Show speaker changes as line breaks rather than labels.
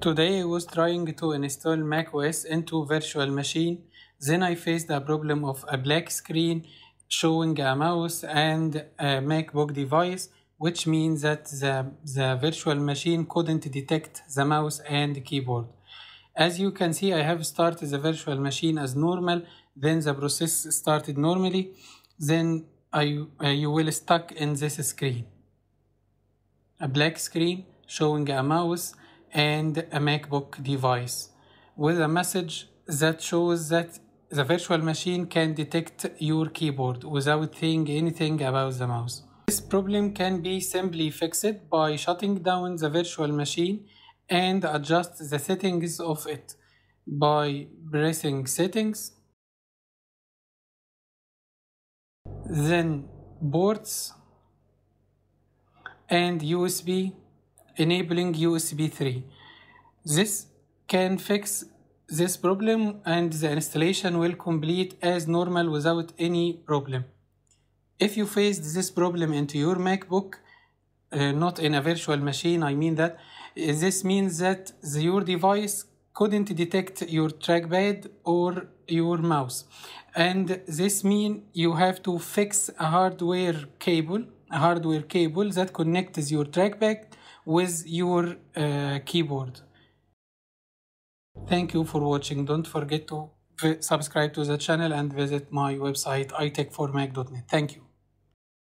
Today I was trying to install macOS into virtual machine. Then I faced a problem of a black screen showing a mouse and a MacBook device, which means that the, the virtual machine couldn't detect the mouse and keyboard. As you can see, I have started the virtual machine as normal, then the process started normally, then I, uh, you will stuck in this screen. A black screen showing a mouse and a MacBook device with a message that shows that the virtual machine can detect your keyboard without saying anything about the mouse. This problem can be simply fixed by shutting down the virtual machine and adjust the settings of it by pressing settings then ports and USB enabling USB 3. This can fix this problem and the installation will complete as normal without any problem. If you faced this problem into your MacBook, uh, not in a virtual machine, I mean that, this means that the, your device couldn't detect your trackpad or your mouse. And this means you have to fix a hardware cable, a hardware cable that connects your trackpad with your uh, keyboard. Thank you for watching. Don't forget to subscribe to the channel and visit my website itech4mac.net. Thank you.